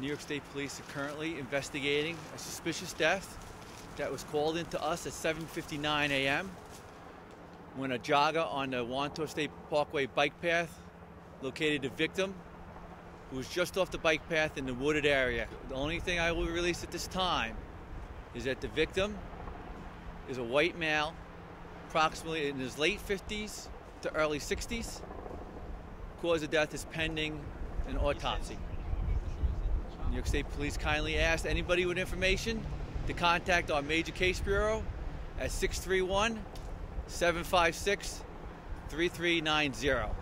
New York State Police are currently investigating a suspicious death that was called into us at 7:59 a.m. when a jogger on the Wantagh State Parkway bike path located a victim who was just off the bike path in the wooded area. The only thing I will release at this time is that the victim is a white male, approximately in his late 50s to early 60s. Cause of death is pending an autopsy. New York State Police kindly asked anybody with information to contact our Major Case Bureau at 631 756 3390.